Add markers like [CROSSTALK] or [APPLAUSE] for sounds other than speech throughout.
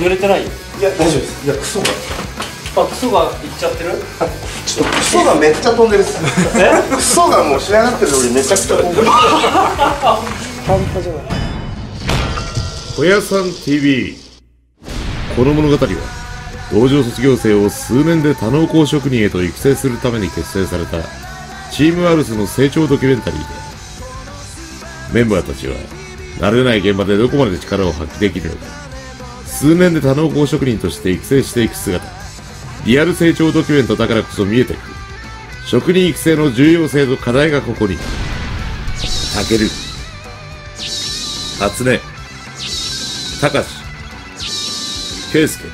濡れてないいや大丈夫です。いやクソが。あクソがいっちゃってる？[LAUGHS] ちょっとクソがめっちゃ飛んでるっす。え？クソがもう仕上がってるよりめちゃくちゃ飛んでる。半端じゃない。小屋さん TV この物語は道場卒業生を数年で多能工職人へと育成するために結成されたチームアルスの成長ドキュメンタリーでメンバーたちは慣れない現場でどこまで力を発揮できるのか数年で多能工職人として育成していく姿。リアル成長ドキュメントだからこそ見えてくる。職人育成の重要性と課題がここに。たける。初音。たかし、けいすけ、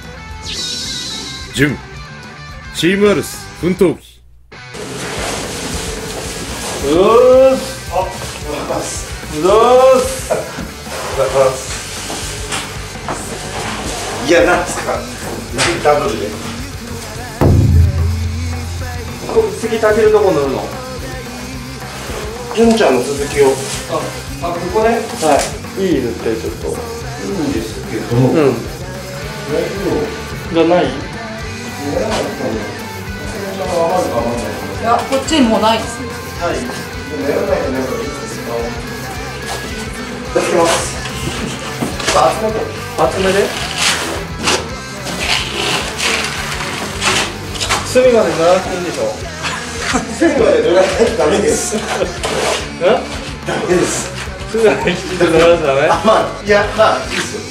じゅん、チームアルス、奮闘記。うーすあおはようございます。おはようございますいやなんですか。ダブルで。こ次たけるどこ塗るの。ジュンちゃんの続きを。ああここね？はい。いい塗ってちょっと。いいんですけど。も、うん。じゃない？いや、こっちにもないです。はい。でもやらないとねこれ。いつですかいただきます。あ集めて。厚めで？隅まで塗らなくていいんでしょ。線まで塗らないとダメです。え？ダメです。隅まできちんと塗らなきゃダメあまあいやまあいいっすよ。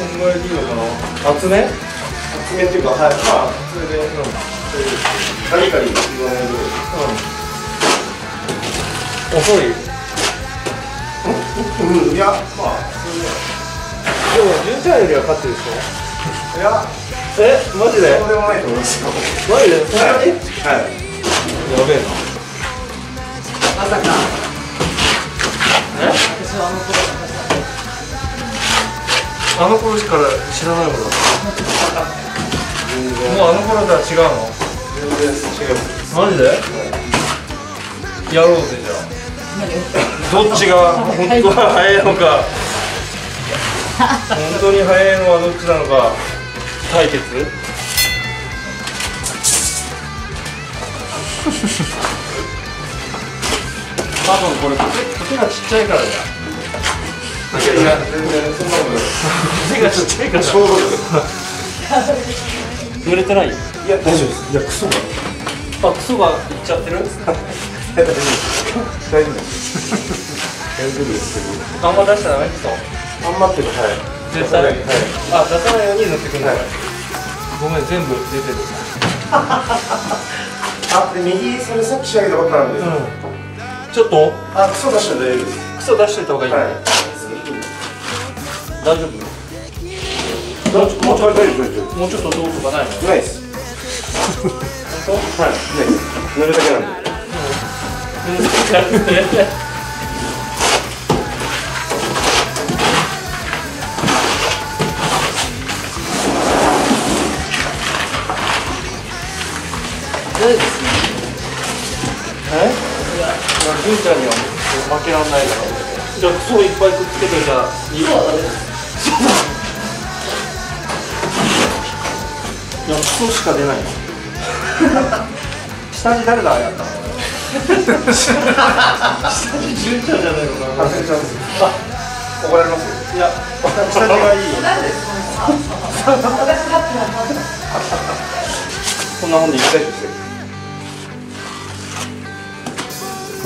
こんぐらいでいいの？かな厚め？集めっていうかはい。まあそれで、うん、カリカリ言わないぐらい遅い？うん、いや、まあ、で。も純ちゃんよりは勝ってるでしいや、ょえマジで？そうでもないと思いますよ。マジで？そんなに、はい。やべえな。まさか。え？私はあの頃あの頃から知らないもんだ全然、もうあの頃とは違うの？全然違います。マジで？やろうぜじゃあ。どっちが本当は早いのか。[LAUGHS] 本当に早いのはどっちなのか対決？多分これ手がちっちゃいからじゃいや、全然、そんなこと。手がちっちゃいからちょ。濡れてない？いや、大丈夫です。いや、クソが。いあクソがいっちゃってる？や、大丈夫です。大丈夫です。大丈夫ですけあんま出したらダメクソど。あんまってはい。絶対はい。あ出さないように塗ってくんだ、はい。ごめん全部出てるあ、で、右、それさっき仕上げたばっかなんで。ちょっとあ、クソ出して大丈夫。です。クソ出しといた方がいい、はい。大丈夫。もうちょっと、もうちょっと、どうとかないのないです。本はい。ないです。塗るだけなんで。大丈夫ですね。えいや純ちゃんには負けらんないから [LAUGHS] じゃあクソいっぱいくっつけてじゃあいいそうはダメです。いやクソしか出ない下地誰だ？やったの下地純ちゃんじゃないのかな忘れちゃうんです。あ、[LAUGHS] 怒られます。いや下地がいいなんで、私だってなこんなもんでいい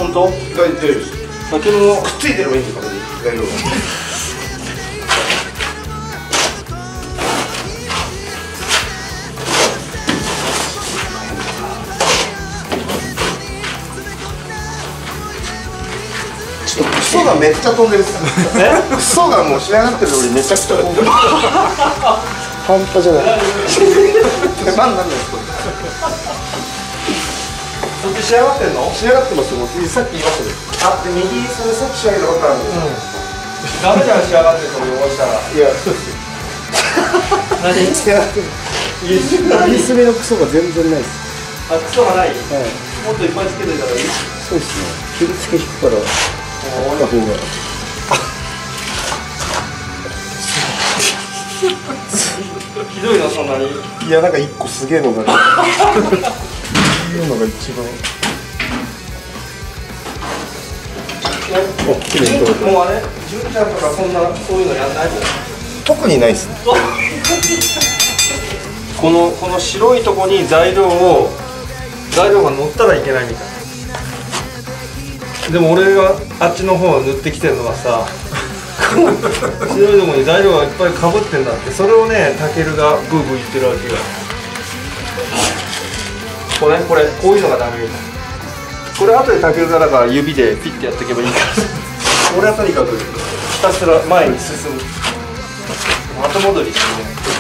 本当？大丈夫です。先もくっついてればいいんですか、大丈夫。ちょっとクソがめっちゃ飛んでるっす。クソがもう仕上がってるよりめちゃくちゃ飛んでる。[LAUGHS] 半端じゃない。手間になんないですこれ。そっち仕上がってんの？仕上がってますよ。さっき言いましたけど。あ、で右それさっき仕上げたばっかなんで。ダメじゃん仕上がってそれ汚したらいや、そうですよ。[LAUGHS] 何？仕上がってる。右すめのクソが全然ないです。あクソがない？はい。もっといっぱいつけといたらいい？そうですね。切り付け引くから。った方が。どいのそんなにいやなんか一個すげえのが [LAUGHS] いうのが一番。お綺麗に取れもうあれ純ちゃんとかそんなそういうのやんないもん特にないっす。ねこの [LAUGHS] この白いとこに材料を材料が乗ったらいけないみたい。でも俺があっちの方を塗ってきてるのはさ [LAUGHS] 白いとこに材料がいっぱいかぶってんだって。それをねたけるがブーブー言ってるわけよこれこれこういうのがダメみたい。これ後でたけるがだから指でピッてやっていけばいいから。俺はとにかくひたすら前に進む。後戻りしてね